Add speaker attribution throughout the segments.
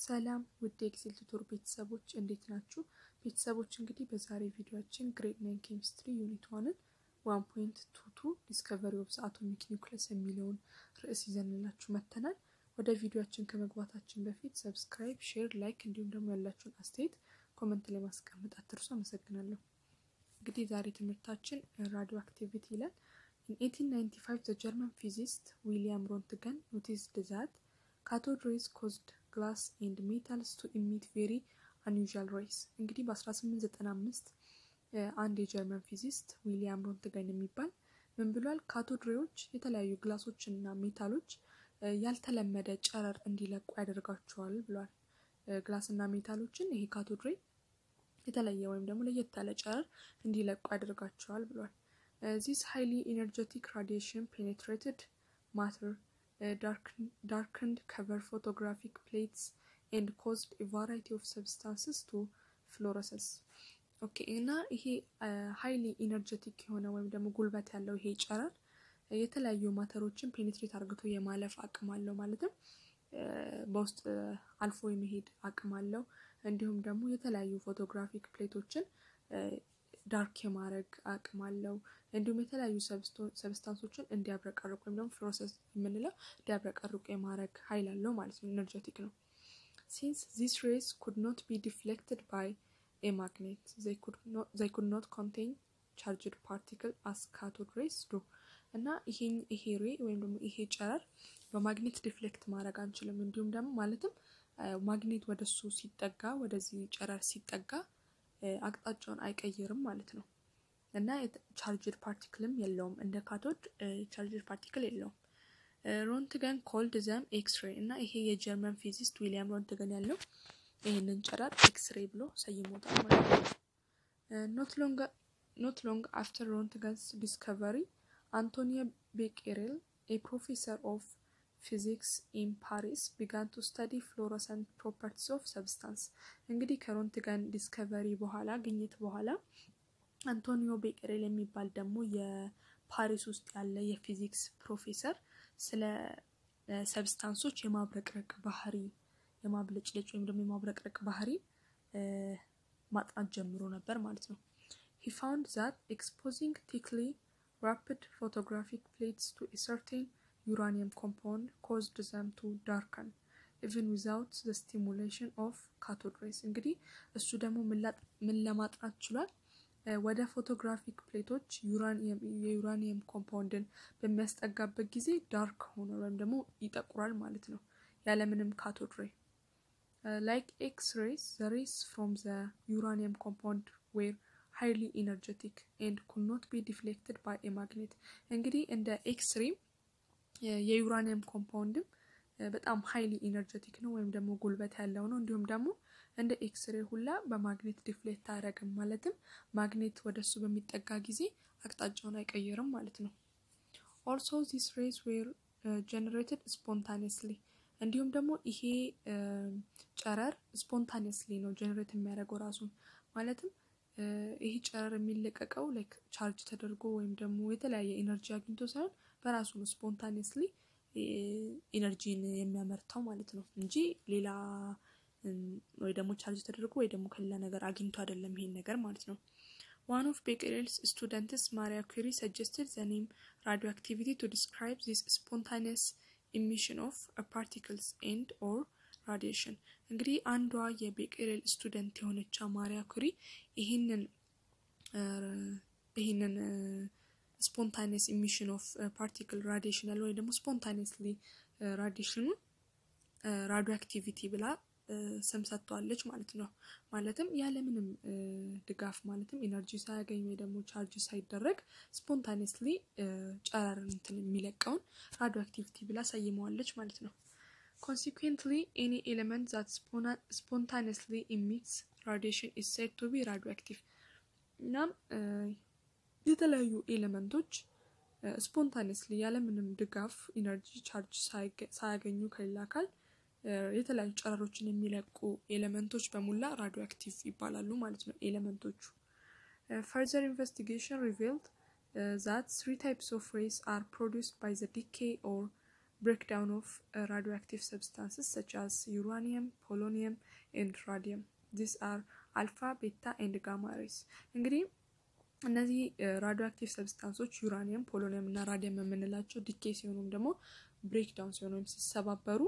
Speaker 1: ሰላም ውድ የ Excel Tutor ቤተሰቦች እንዴት ናችሁ? ቤተሰቦች እንግዲህ በዛሬ ቪዲዮችን Grade Nine Chemistry Unit One ን one point two discovery of atomic nucleus የሚለውን ርዕስ ይዘንላችሁ መጥተናል። ወደ ቪዲዮችን ከመግባታችን በፊት subscribe፣ share፣ like እንዲሁም ደግሞ ያላችሁን አስተያየት comment ላይ ማስቀመጥ አትርሱ። አመሰግናለሁ። እንግዲህ ዛሬ ትምህርታችን radioactivity ይላል። In 1895 the German physicist William Röntgen noticed that cathode rays caused glass and metals to emit very unusual rays። እንግዲህ በ1895 አንድ የጀርመን physicist ዊሊያም ሮንትገን የሚባል ምን ብሏል? cathode ray ዎች የተለያዩ glass ኦች እና metal ኦች ያልተለመደ ጨረር እንዲለቁ ያደርጋቸዋል ብሏል። glass እና metal ኦችን ይሄ cathode ray የተለየ ወይም ደግሞ ለየት ያለ ጨረር እንዲለቁ ያደርጋቸዋል ብሏል። This highly energetic radiation penetrated matter darkened cover photographic plates and caused variety of substances to fluoresce። Okay እና ይሄ highly energetic የሆነ ወይም ደግሞ ጉልበት ያለው ይሄ ጨረር የተለያዩ matter ኦችን penetrate አርግቶ የማለፍ አቅም አለው። ማለትም በውስጥ አልፎ የመሄድ አቅም አለው። እንዲሁም ደግሞ የተለያዩ photographic plate ኦችን dark የማድረግ አቅም አለው። እንዲሁም የተለያዩ substance ኦችን እንዲያብረቀርቁ ወይም ደግሞ fluoresce የምንለው እንዲያብረቀርቁ የማድረግ ኃይል አለው ማለት ነው። energetic ነው። Since these rays could not be deflected by a magnet they could not contain charged particle as cathode rays do እና ይሄ ray ወይም ደግሞ ይሄ ጨረር በማግኔት deflect ማድረግ አንችልም። እንዲሁም ደግሞ ማለትም ማግኔት ወደሱ ሲጠጋ ወደዚህ ጨረር ሲጠጋ አቅጣጫውን አይቀይርም ማለት ነው እና charged particle ም የለውም። እንደ cathode charged particle የለውም። Röntgen called them X-ray እና ይሄ የጀርመን physicist ዊሊያም ሮንትገን ያለው ይህንን ጨረር ኤክስሬ ብሎ ሰይሞታል ማለት ነው። Not long after Röntgen's discovery Antonio Becquerel a professor of physics in Paris began to study fluorescent properties of substance። እንግዲህ ከሮንትገን discovery በኋላ ግኝት በኋላ አንቶኒዮ ቤቄሬል የሚባል ደግሞ የፓሪስ ውስጥ ያለ የፊዚክስ ፕሮፌሰር ስለ substance ኦች የማብረቅረቅ ባህሪ የማብለጭለጭ ወይም ደግሞ የማብረቅረቅ ባህሪ ማጥናት ጀምሮ ነበር ማለት ነው። He found that exposing thickly wrapped photographic plates to certain uranium compound caused them to darken even without the stimulation of cathode rays። እንግዲህ እሱ ደግሞ ምን ለማጥናት ችሏል? ወደ photographic plate ኦች የዩራኒየም compound ን በሚያስጠጋበት ጊዜ dark ሆኖ ወይም ደግሞ ይጠቁራል ማለት ነው ያለምንም cathode ray like X-rays the rays from the uranium compound were highly energetic and could not be deflected by a magnet። እንግዲህ እንደ ኤክስ ሬይ የዩራኒየም compound ም በጣም highly energetic ነው ወይም ደግሞ ጉልበት ያለው ነው። እንዲሁም ደግሞ እንደ ኤክስሬ ሁላ በማግኔት deflect አያደርግም። ማለትም ማግኔት ወደሱ በሚጠጋ ጊዜ አቅጣጫውን አይቀይርም ማለት ነው። Also these rays were generated spontaneously እንዲሁም ደግሞ ይሄ ጨረር spontaneously ነው generate የሚያደርገው ራሱን ማለትም ይሄ ጨረር የሚለቀቀው like charge ተደርጎ ወይም ደግሞ የተለያየ energy አግኝቶ ሳይሆን በራሱ ነው spontaneously energy ን የሚያመርተው ማለት ነው እንጂ ሌላ ወይ ደግሞ ቻርጅ ተደርጎ ወይ ደግሞ ከሌላ ነገር አግኝቶ አይደለም ይሄን ነገር ማለት ነው። One of Becquerel's students Maria Curie suggested the name radioactivity to describe this spontaneous emission of particles and or radiation። እንግዲህ አንዷ የቤቄሬል student የሆነች ማሪያ ኩሪ ይህንን ይህንን spontaneous emission of particle radiation ያለው ወይ ደግሞ spontaneously radiation ኑን radioactivity ብላ ስም ሰጥተዋለች ማለት ነው። ማለትም ያለምንም ድጋፍ ማለትም energy ሳያገኝ ወይ ደግሞ ቻርጅ ሳይደረግ spontaneously ጨረር እንትን የሚለቀውን radioactivity ብላ ሰይመዋለች ማለት ነው። Consequently any element that spontaneously emits radiation is said to be radioactive እናም የተለያዩ element ኦች spontaneously ያለምንም ድጋፍ energy charge ሳያገኙ ከሌላ አካል የተለያዩ ጨረሮችን የሚለቁ element ኦች በሙላ radioactive ይባላሉ ማለት ነው። element ኦቹ Further investigation revealed that three types of rays are produced by the decay or breakdown of uh, radioactive substances such as uranium, polonium, and radium. These are alpha, beta, and gamma rays. እንግዲህ እነዚህ radio substance ኦች ዩራኒየም፣ ፖሎኒየም እና ራዲየም የምንላቸው decay ሲሆኑም ደግሞ breakdown ሲሆኑ ወይም ሲሰባበሩ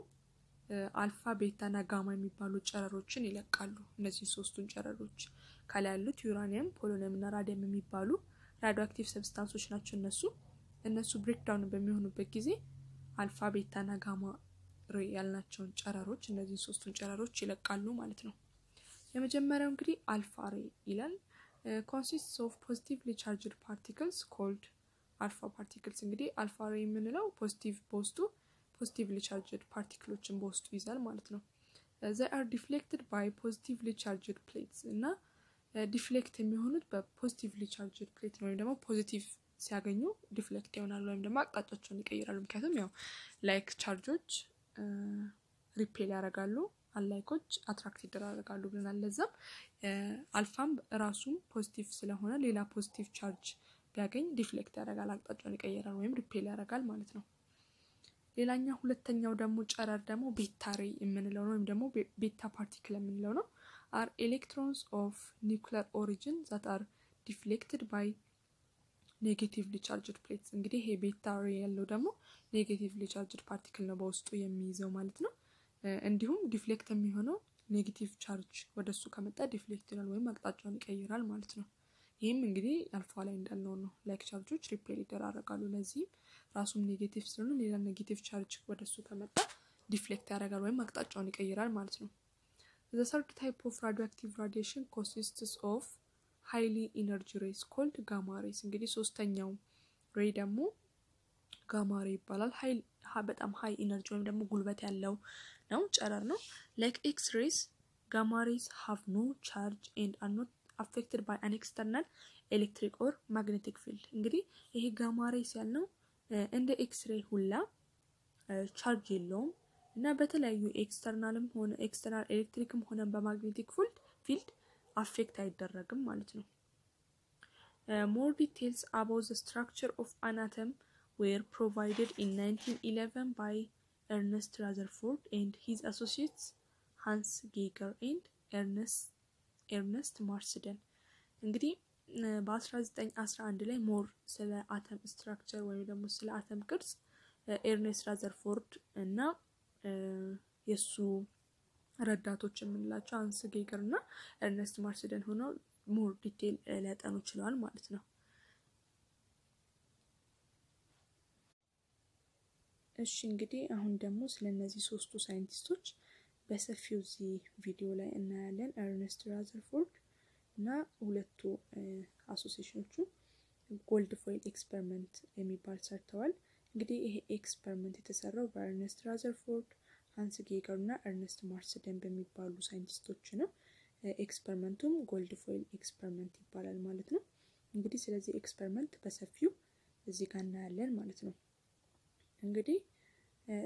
Speaker 1: አልፋ፣ ቤታ እና ጋማ የሚባሉ ጨረሮችን ይለቃሉ። እነዚህ ሶስቱን ጨረሮች ከላይ ያሉት ዩራኒየም፣ ፖሎኒየም እና ራዲየም የሚባሉ radioactive substance ኦች ናቸው። እነሱ እነሱ breakdown በሚሆኑበት ጊዜ አልፋ ቤታ እና ጋማ ያልናቸውን ጨረሮች እነዚህን ሶስቱን ጨረሮች ይለቃሉ ማለት ነው። የመጀመሪያው እንግዲህ alpha ray ይላል። consists of positively charged particles called alpha particles። እንግዲህ alpha ray የምንለው positive በውስጡ positively charged particle ኦችን በውስጡ ይዛል ማለት ነው። they are deflected by positively charged plates እና deflect የሚሆኑት በ positively charged plate ነው ወይም ደግሞ positive ሲያገኙ deflect ይሆናሉ ወይም ደግሞ አቅጣጫቸውን ይቀይራሉ። ምክንያቱም ያው like charge ኦች repel ያደርጋሉ፣ unlike ኦች attract ይደራረጋሉ ብለናል። ለዛም አልፋም ራሱም positive ስለሆነ ሌላ positive charge ቢያገኝ deflect ያደርጋል፣ አቅጣጫውን ይቀይራል ወይም repel ያደርጋል ማለት ነው። ሌላኛው ሁለተኛው ደግሞ ጨረር ደግሞ beta ray የምንለው ነው ወይም ደግሞ beta particle የምንለው ነው። are electrons of nuclear origin that are deflected by negatively charged plates። እንግዲህ ይሄ beta ray ያለው ደግሞ negatively charged particle ነው በውስጡ የሚይዘው ማለት ነው። እንዲሁም deflect የሚሆነው negative charge ወደሱ ከመጣ deflect ይሆናል ወይም አቅጣጫውን ይቀይራል ማለት ነው። ይህም እንግዲህ አልፋ ላይ እንዳልነው ነው። like charge ኦች repel ይደራረጋሉ። ለዚህም ራሱም negative ስለሆነ ሌላ negative charge ወደሱ ከመጣ deflect ያደርጋል ወይም አቅጣጫውን ይቀይራል ማለት ነው። the third type of radioactive radiation consists of highly energy rays called gamma rays። እንግዲህ ሶስተኛው ray ደግሞ gamma ray ይባላል። በጣም high energy ወይም ደግሞ ጉልበት ያለው ነው፣ ጨረር ነው። like x-rays gamma rays have no charge and are not affected by an external electric or magnetic field። እንግዲህ ይሄ gamma rays ያልነው እንደ ኤክስ ሬ ሁላ charge የለውም እና በተለያዩ external ም ሆነ external electric ም ሆነ በ magnetic field affect አይደረግም ማለት ነው። more details about the structure of an atom were provided in 1911 by Ernest Rutherford and his associates Hans Geiger and Ernest Marsden። እንግዲህ በ1911 ላይ more ስለ አተም structure ወይም ደግሞ ስለ አተም ቅርጽ ኤርኔስት ራዘርፎርድ እና የእሱ ረዳቶች የምንላቸው ሃንስ ጌገር እና ኤርነስት ማርስደን ሆነው more detail ሊያጠኑ ችለዋል ማለት ነው። እሺ እንግዲህ አሁን ደግሞ ስለ እነዚህ ሶስቱ scientist ኦች በሰፊው እዚህ ቪዲዮ ላይ እናያለን። ኤርነስት ራዘርፎርድ እና ሁለቱ association ኦቹ gold foil experiment የሚባል ሰርተዋል። እንግዲህ ይሄ experiment የተሰራው በኤርነስት ራዘርፎርድ ሃንስ ጌገር እና ኤርነስት ማርስደን በሚባሉ scientist ኦች ነው። experiment ኡም gold foil experiment ይባላል ማለት ነው። እንግዲህ ስለዚህ experiment በሰፊው እዚህ ጋር እናያለን ማለት ነው። እንግዲህ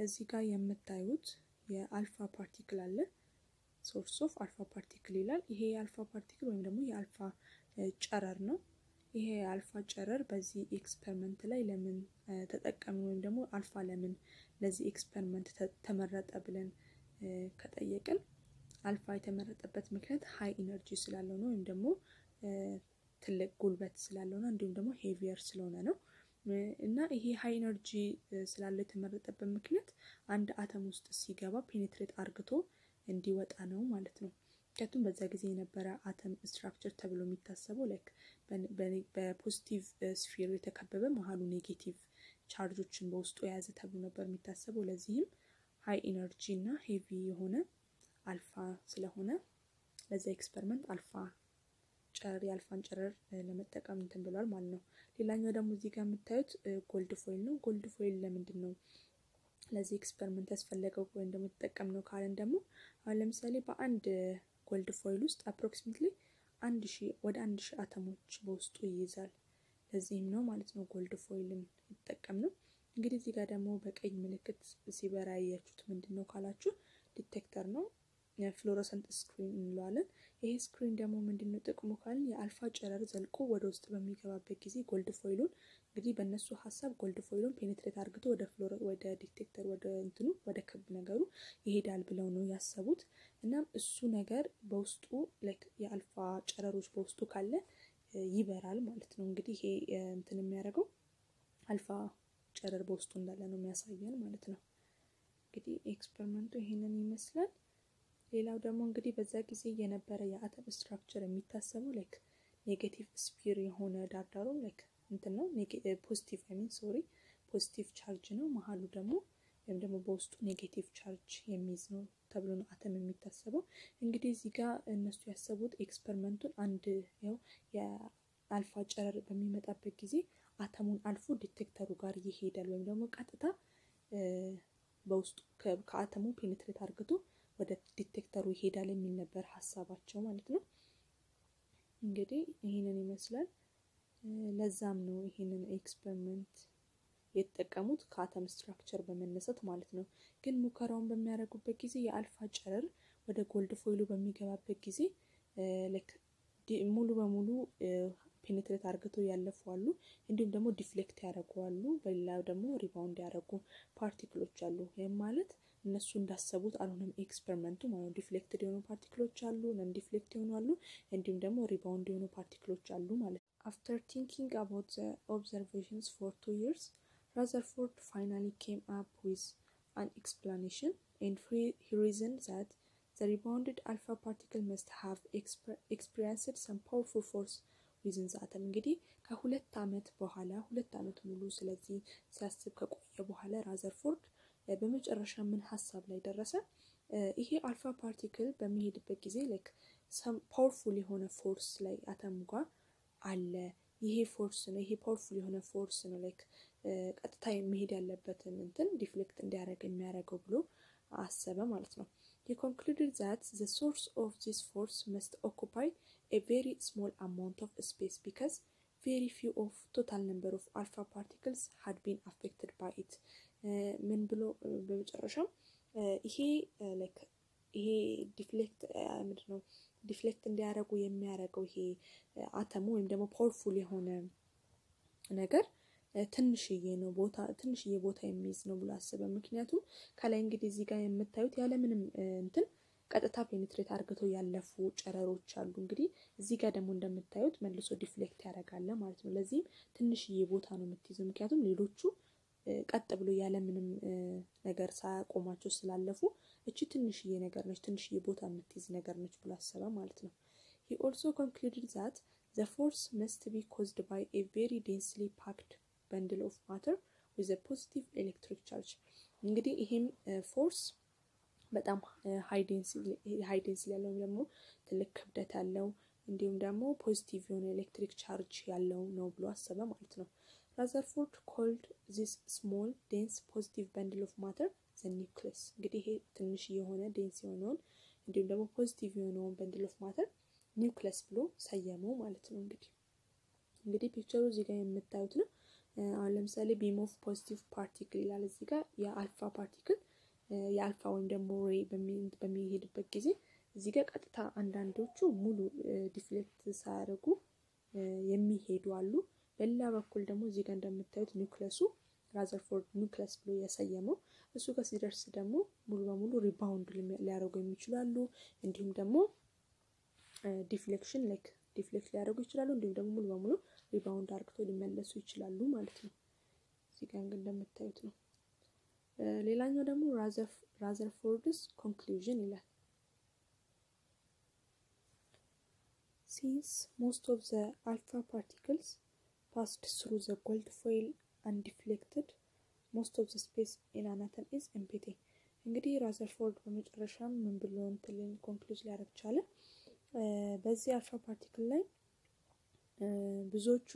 Speaker 1: እዚህ ጋር የምታዩት የ alpha particle አለ። source of alpha particle ይላል። ይሄ የ alpha particle ወይም ደግሞ የአልፋ ጨረር ነው። ይሄ የአልፋ ጨረር በዚህ experiment ላይ ለምን ተጠቀምን ወይም ደግሞ አልፋ ለምን ለዚህ experiment ተመረጠ ብለን ከጠየቅን አልፋ የተመረጠበት ምክንያት high energy ስላለው ነው ወይም ደግሞ ትልቅ ጉልበት ስላለው ነው እንዲሁም ደግሞ heavier ስለሆነ ነው እና ይሄ high energy ስላለው የተመረጠበት ምክንያት አንድ አተም ውስጥ ሲገባ penetrate አርግቶ እንዲወጣ ነው ማለት ነው። ምክንያቱም በዛ ጊዜ የነበረ አተም structure ተብሎ የሚታሰበው like በ positive sphere የተከበበ መሀሉ negative charge ኦችን በውስጡ የያዘ ተብሎ ነበር የሚታሰበው። ለዚህም high energy እና heavy የሆነ አልፋ ስለሆነ ለዛ experiment አልፋ ጨረር የአልፋን ጨረር ለመጠቀም እንትን ብሏል ማለት ነው። ሌላኛው ደግሞ እዚህ ጋር የምታዩት gold foil ነው። gold foil ለምንድን ነው ለዚህ experiment ያስፈለገው ወይም ደግሞ የተጠቀምነው ካለን ደግሞ አሁን ለምሳሌ በአንድ gold foil ውስጥ approximately አንድ ሺህ ወደ አንድ ሺህ አተሞች በውስጡ ይይዛል። ለዚህም ነው ማለት ነው gold foil ን የተጠቀምነው። እንግዲህ እዚህ ጋር ደግሞ በቀይ ምልክት ሲበራ ያያችሁት ምንድን ነው ካላችሁ detector ነው። fluorescent screen እንለዋለን። ይሄ screen ደግሞ ምንድን ነው ጥቅሙ ካልን የአልፋ ጨረር ዘልቆ ወደ ውስጥ በሚገባበት ጊዜ gold foil ኡን እንግዲህ በእነሱ ሀሳብ gold foil ኡን penetrate አርግቶ ወደ fluore- ወደ detector ወደ እንትኑ ወደ ክብ ነገሩ ይሄዳል ብለው ነው ያሰቡት። እናም እሱ ነገር በውስጡ like የአልፋ ጨረሮች በውስጡ ካለ ይበራል ማለት ነው። እንግዲህ ይሄ እንትን የሚያደርገው አልፋ ጨረር በውስጡ እንዳለ ነው የሚያሳየን ማለት ነው። እንግዲህ experiment ኡ ይሄንን ይመስላል። ሌላው ደግሞ እንግዲህ በዛ ጊዜ የነበረ የአተም structure የሚታሰበው like negative sphere የሆነ ዳርዳሩ like እንትን ነው positive mean sorry positive charge ነው። መሀሉ ደግሞ ወይም ደግሞ በውስጡ negative charge የሚይዝ ነው ተብሎ ነው አተም የሚታሰበው። እንግዲህ እዚህ ጋር እነሱ ያሰቡት experiment ኡን አንድ ያው የአልፋ ጨረር በሚመጣበት ጊዜ አተሙን አልፎ detector ኡ ጋር ይሄዳል ወይም ደግሞ ቀጥታ በውስጡ ከአተሙ penetrate አርግቶ ወደ detector ኡ ይሄዳል የሚል ነበር ሀሳባቸው ማለት ነው። እንግዲህ ይህንን ይመስላል። ለዛም ነው ይህንን experiment የተጠቀሙት ከ atom structure በመነሳት ማለት ነው። ግን ሙከራውን በሚያደርጉበት ጊዜ የአልፋ ጨረር ወደ gold foil ኡ በሚገባበት ጊዜ ሙሉ በሙሉ penetrate አርግቶ ያለፉ አሉ፣ እንዲሁም ደግሞ deflect ያደረጉ አሉ፣ ደግሞ rebound ያደረጉ particle ኦች አሉ። ይህም ማለት እነሱ እንዳሰቡት አልሆነም experiment ኡ ማለት deflected የሆኑ particle ኦች አሉ፣ non deflect የሆኑ አሉ፣ እንዲሁም ደግሞ rebound የሆኑ particle ኦች አሉ ማለት ነው። After thinking about the observations for two years Rutherford finally came up with an explanation and he reasoned that the rebounded alpha particle must have experienced some powerful force within the atom። እንግዲህ ከሁለት ዓመት በኋላ ሁለት ዓመት ሙሉ ስለዚህ ሲያስብ ከቆየ በኋላ ራዘርፎርድ በመጨረሻ ምን ሀሳብ ላይ ደረሰ? ይሄ alpha particle በሚሄድበት ጊዜ like powerful የሆነ force ላይ አተሙ ጋር አለ። ይሄ force ነው፣ ይሄ powerful የሆነ force ነው like ቀጥታ መሄድ ያለበትን እንትን deflect እንዲያደርግ የሚያደርገው ብሎ አሰበ ማለት ነው። concluded that the source of this force must occupy a very small amount of space because very few of total number of alpha particles had been affected by it. ምን ብሎ በመጨረሻም ይሄ like ይሄ deflect ምንድን ነው deflect እንዲያደርጉ የሚያደርገው ይሄ አተሙ ወይም ደግሞ powerful የሆነ ነገር ትንሽዬ ነው ቦታ ትንሽዬ ቦታ የሚይዝ ነው ብሎ አሰበ። ምክንያቱም ከላይ እንግዲህ እዚህ ጋር የምታዩት ያለምንም እንትን ቀጥታ penetrate አርግተው ያለፉ ጨረሮች አሉ። እንግዲህ እዚህ ጋር ደግሞ እንደምታዩት መልሶ deflect ያደርጋል ማለት ነው። ለዚህም ትንሽዬ ቦታ ነው የምትይዘው። ምክንያቱም ሌሎቹ ቀጥ ብሎ ያለምንም ነገር ሳያቆማቸው ስላለፉ እቺ ትንሽዬ ነገር ነች፣ ትንሽዬ ቦታ የምትይዝ ነገር ነች ብሎ አሰበ ማለት ነው። He also concluded that the force must be caused by a very densely packed bundle of matter with positive electric charge። እንግዲህ ይሄም force በጣም high density ያለው ደግሞ ትልቅ ክብደት ያለው እንዲሁም ደግሞ positive የሆነ electric charge ያለው ነው ብሎ አሰበ ማለት ነው። Rutherford called this small dense positive bundle of matter the nucleus። እንግዲህ ይሄ ትንሽ የሆነ dense የሆነውን እንዲሁም ደግሞ positive የሆነውን bundle of matter nucleus ብሎ ሰየመው ማለት ነው። እንግዲህ እንግዲህ picture ኡ እዚህ ጋር የምታዩት ነው። አሁን ለምሳሌ beam of positive particle ይላል እዚህ ጋር የ alpha particle የ alpha ወይም ደግሞ ray በሚሄድበት ጊዜ እዚህ ጋር ቀጥታ አንዳንዶቹ ሙሉ deflect ሳያደርጉ የሚሄዱ አሉ። በሌላ በኩል ደግሞ እዚህ ጋር እንደምታዩት ኒውክለሱ ራዘርፎርድ ኒውክለስ ብሎ የሰየመው እሱ ጋር ሲደርስ ደግሞ ሙሉ በሙሉ rebound ሊያደርጉ የሚችሉ አሉ። እንዲሁም ደግሞ deflection like deflect ሊያደርጉ ይችላሉ። እንዲሁም ደግሞ ሙሉ በሙሉ rebound አርግቶ ሊመለሱ ይችላሉ ማለት ነው። እዚህ ጋር እንደምታዩት ነው። ሌላኛው ደግሞ Rutherford's conclusion ይላል። Since most of the alpha particles passed through the gold foil undeflected most of the space in an atom is empty። እንግዲህ ራዘርፎርድ በመጨረሻም ምን ብሎ እንትልን conclude ሊያደርግ ቻለ? በዚህ alpha particle ላይ ብዙዎቹ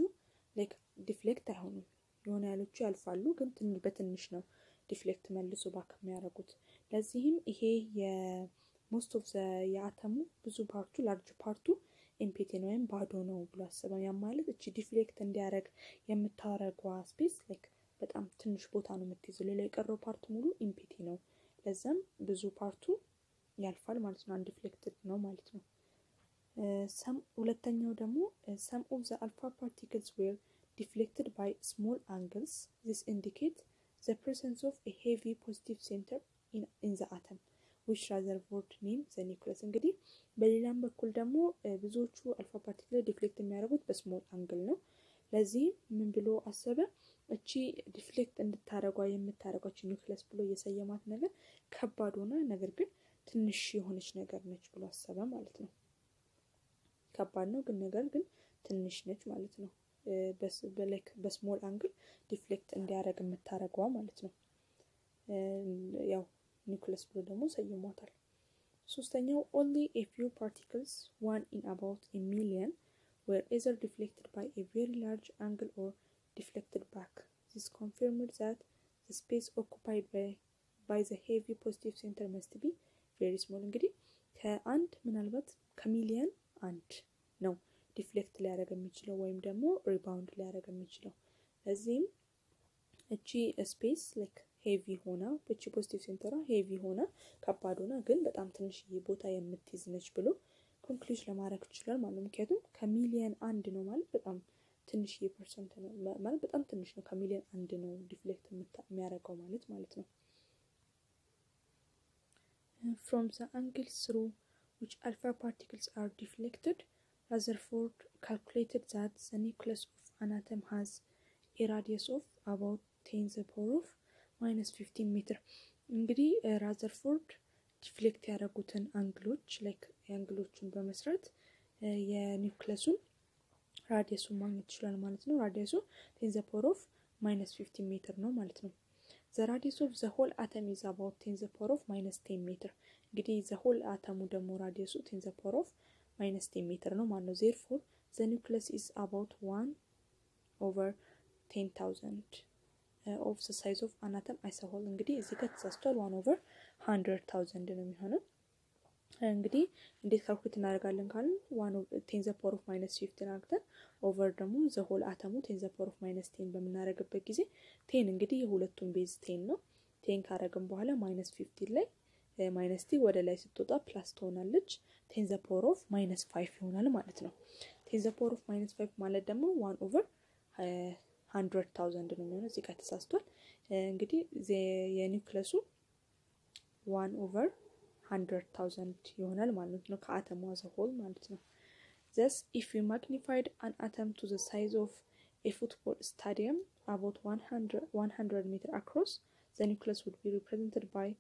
Speaker 1: like deflect አይሆኑም። የሆነ ያሎቹ ያልፋሉ፣ ግን በትንሽ ነው deflect መልሶ back የሚያደርጉት። ለዚህም ይሄ የ most of የአተሙ ብዙ part ኡ large part ኡ empty ነው ወይም ባዶ ነው ብሎ አስበው። ያም ማለት እቺ deflect እንዲያደርግ የምታረጓ space like በጣም ትንሽ ቦታ ነው የምትይዘው። ሌላ የቀረው part ኡ ሙሉ empty ነው። ለዛም ብዙ part ኡ ያልፋል ማለት ነው። undeflected ነው ማለት ነው። ሁለተኛው ደግሞ some of the alpha particles were deflected by small angles. This indicates the presence of a heavy positive center in, in the atom which Rutherford name the nucleus እንግዲህ በሌላም በኩል ደግሞ ብዙዎቹ alpha particle deflect የሚያደርጉት በ small angle ነው። ለዚህም ምን ብሎ አሰበ? እቺ deflect እንድታደረጓ የምታደረጓች ኒውክለስ ብሎ የሰየማት ነገር ከባድ ሆነ፣ ነገር ግን ትንሽ የሆነች ነገር ነች ብሎ አሰበ ማለት ነው። ከባድ ነው ግን ነገር ግን ትንሽ ነች ማለት ነው። በ small angle deflect እንዲያደረግ የምታደረገዋ ማለት ነው። ያው ኒውክለስ ብሎ ደግሞ ሰይሟታል። ሶስተኛው ኦንሊ ኤ ፊው ፓርቲክልስ ዋን ኢን አባውት ኤ ሚሊየን were either deflected by a very large angle or deflected back. This confirmed that the space occupied by, by the heavy positive center must be very small. እንግዲህ ከአንድ ምናልባት ከሚሊየን አንድ ነው ዲፍሌክት ሊያደርግ የሚችለው ወይም ደግሞ ሪባውንድ ሊያደርግ የሚችለው። ለዚህም እቺ ስፔስ ላይክ ሄቪ ሆና እቺ positive center ሯ heavy ሆና ከባድ ሆና ግን በጣም ትንሽዬ ቦታ የምትይዝ ነች ብሎ conclude ለማድረግ ይችላል ማለት ነው። ምክንያቱም ከሚሊየን አንድ ነው ማለት በጣም ትንሽዬ percent ነው ማለት በጣም ትንሽ ነው። ከሚሊየን አንድ ነው deflect የሚያደርገው ማለት ማለት ነው። From the angles through alpha particles are deflected Rutherford calculated that the nucleus of an atom has a radius of about ten the power of minus fifteen meter እንግዲህ ራዘርፎርድ deflect ያደረጉትን angle ኦች like የ angle ኦቹን በመስራት የኒውክለሱን radius ኡን ማግኘት ይችላል ማለት ነው። radius ኡ ten of minus fifteen meter ነው ማለት ነው። The radius of the whole atom is about ten the power of minus ten meter። እንግዲህ the whole አተሙ ደግሞ radius ኡ ten the power of minus ten meter ነው ማለት ነው። Therefore the nucleus is about one over ten thousand of the size of an atom as a whole እንግዲህ እዚህ ጋር ተሳስቷል። One over hundred thousand ነው የሚሆነው። እንግዲህ እንዴት calculate እናደርጋለን ካልን one ten the power of minus fifteen አርግተን over ደግሞ the whole አተሙ ten the power of minus ten በምናደርግበት ጊዜ ten እንግዲህ የሁለቱም base ten ነው። ten ካረግን በኋላ minus fifteen ላይ minus ten ወደ ላይ ስትወጣ plus ትሆናለች። ten the power of minus five ይሆናል ማለት ነው። Ten the power of minus five ማለት ደግሞ one over hundred thousand ነው የሚሆነው። እዚህ ጋር ተሳስቷል። እንግዲህ የኒውክለሱ one over hundred thousand ይሆናል ማለት ነው ከአተሙ as a whole ማለት ነው። Thus if you magnified an atom to the size of a football stadium about one hundred meter across the nucleus would be represented by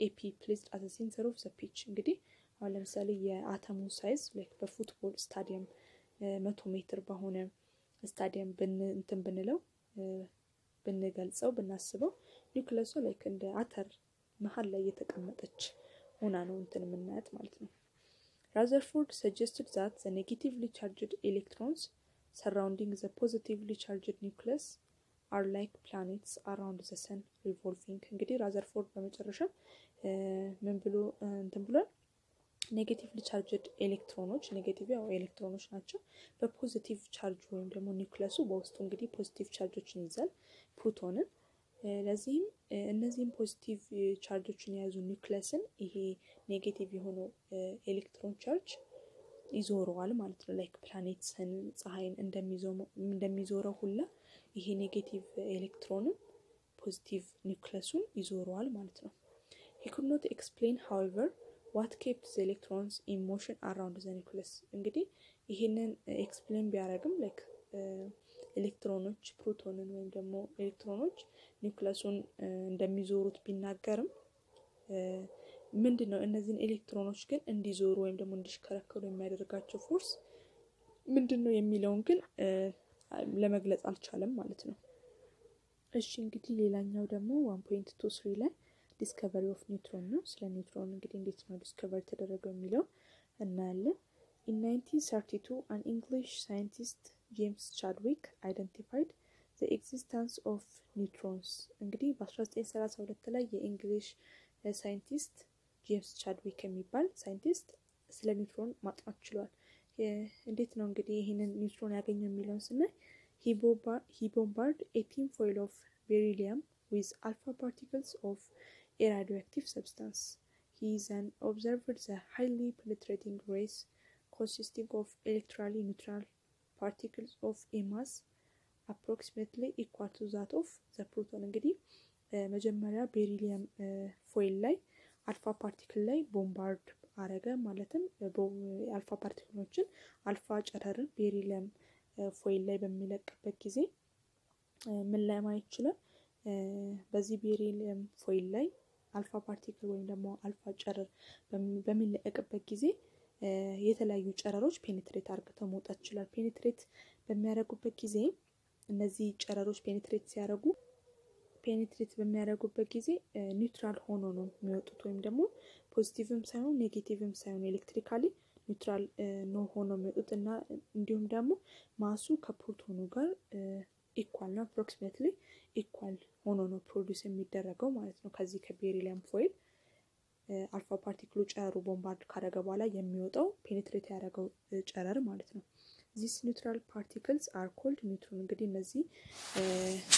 Speaker 1: a pea placed at the center of the pitch። እንግዲህ አሁን ለምሳሌ የአተሙ size በ football stadium መቶ ሜትር በሆነ ስታዲየም እንትን ብንለው ብንገልጸው ብናስበው ኒውክለሱ like እንደ አተር መሀል ላይ የተቀመጠች ሆና ነው እንትን የምናያት ማለት ነው። Rutherford suggested that the negatively charged electrons surrounding the positively charged nucleus are like planets around the sun revolving። እንግዲህ ራዘርፎርድ በመጨረሻ ምን ብሎ እንትን ብሏል? negatively charged ኤሌክትሮኖች negative ያው ኤሌክትሮኖች ናቸው። በ positive charge ወይም ደግሞ ኒውክለሱ በውስጡ እንግዲህ positive charge ኦችን ይዟል ፕሮቶንን። ለዚህም እነዚህም positive charge ኦችን የያዙ ኒውክለስን ይሄ negative የሆነው ኤሌክትሮን charge ይዞረዋል ማለት ነው። like planet sun ፀሐይን እንደሚዞረው ሁላ ይሄ negative ኤሌክትሮንም positive ኒውክለሱን ይዞረዋል ማለት ነው። He could not explain however what kept the electrons in motion around the nucleus። እንግዲህ ይህንን explain ቢያደርግም like ኤሌክትሮኖች ፕሮቶንን ወይም ደግሞ ኤሌክትሮኖች ኒውክለሱን እንደሚዞሩት ቢናገርም ምንድን ነው እነዚህን ኤሌክትሮኖች ግን እንዲዞሩ ወይም ደግሞ እንዲሽከረከሩ የሚያደርጋቸው force ምንድን ነው የሚለውን ግን ለመግለጽ አልቻለም ማለት ነው። እሺ እንግዲህ ሌላኛው ደግሞ one point two three ላይ discovery of neutron ነው። ስለ ኒውትሮን እንግዲህ እንዴት ነው discovery ተደረገው የሚለው እናያለን። In 1932 an English scientist James Chadwick identified the existence of neutrons። እንግዲህ በ1932 ላይ የ English scientist ጄምስ ቻድዊክ የሚባል ሳይንቲስት ስለ ኒውትሮን ማጥናት ችሏል። እንዴት ነው እንግዲህ ይህንን ኒውትሮን ያገኘው የሚለውን ስናይ he bombard a thin foil of beryllium with alpha particles of a radioactive substance. He then observed the highly penetrating rays consisting of electrically neutral particles of a mass approximately equal to that of the proton። እንግዲህ መጀመሪያ beryllium foil ላይ alpha particle ላይ bombard አረገ ማለትም alpha particle ኦችን alpha ጨረርን beryllium foil ላይ በሚለቅበት ጊዜ ምን ላይ ማየት ይችላል? በዚህ beryllium foil ላይ alpha particle ወይም ደግሞ አልፋ ጨረር በሚለቀቅበት ጊዜ የተለያዩ ጨረሮች penetrate አርግተው መውጣት ይችላል። penetrate በሚያደርጉበት ጊዜ እነዚህ ጨረሮች penetrate ሲያደርጉ penetrate በሚያደርጉበት ጊዜ neutral ሆኖ ነው የሚወጡት ወይም ደግሞ positive ም ሳይሆን negative ም ሳይሆን electrically neutral ነው ሆኖ የሚወጡት እና እንዲሁም ደግሞ mass ኡ ከፕሮቶኑ ጋር equal ነው። approximately equal ሆኖ ነው produce የሚደረገው ማለት ነው። ከዚህ ከ beryllium foil alpha particle ኡ ጨረሩ bombard ካደረገ በኋላ የሚወጣው penetrate ያደረገው ጨረር ማለት ነው። These neutral particles are called neutron። እንግዲህ እነዚህ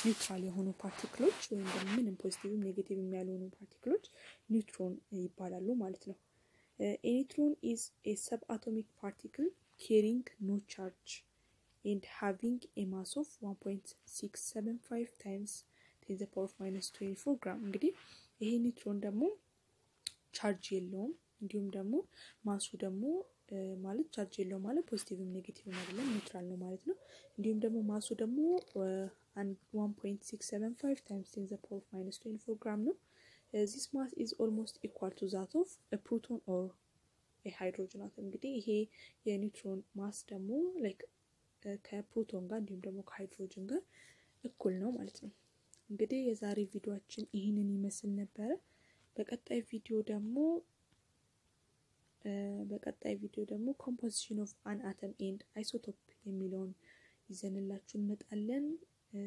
Speaker 1: neutral የሆኑ particle ኦች ወይም ደግሞ ምንም positive ም negative ም ያልሆኑ particle ኦች neutron ይባላሉ ማለት ነው። a neutron is a subatomic particle carrying no charge and having a mass of 1.675 times ten the power of minus 24 ግራም። እንግዲህ ይሄ ኒውትሮን ደግሞ charge የለውም እንዲሁም ደግሞ mass ኡ ደግሞ ማለት ቻርጅ የለውም ማለት positive ም negative ም አይደለም neutral ነው ማለት ነው። እንዲሁም ደግሞ mass ኡ ደግሞ 1.675 times ten the power of minus 24 ግራም ነው። this mass is almost equal to that of proton or hydrogen atom። እንግዲህ ይሄ የ neutron mass ደግሞ like ከ proton ጋር እንዲሁም ደግሞ ከሃይድሮጅን ጋር እኩል ነው ማለት ነው። እንግዲህ የዛሬ ቪዲዮችን ይህንን ይመስል ነበረ። በቀጣይ ቪዲዮ ደግሞ በቀጣይ ቪዲዮ ደግሞ composition of an atom and isotope የሚለውን ይዘንላችሁ እንመጣለን።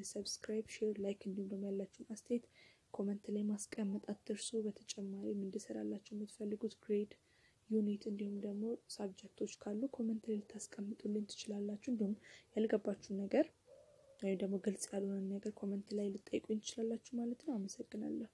Speaker 1: subscribe፣ share፣ like እንዲሁም ደግሞ ያላችሁን አስተያየት comment ላይ ማስቀመጥ አትርሱ። በተጨማሪም እንድሰራላችሁ የምትፈልጉት grade unit እንዲሁም ደግሞ subject ኦች ካሉ comment ላይ ልታስቀምጡልኝ ትችላላችሁ። እንዲሁም ያልገባችሁን ነገር ወይም ደግሞ ግልጽ ያልሆነ ነገር comment ላይ ልትጠይቁኝ ትችላላችሁ ማለት ነው። አመሰግናለሁ።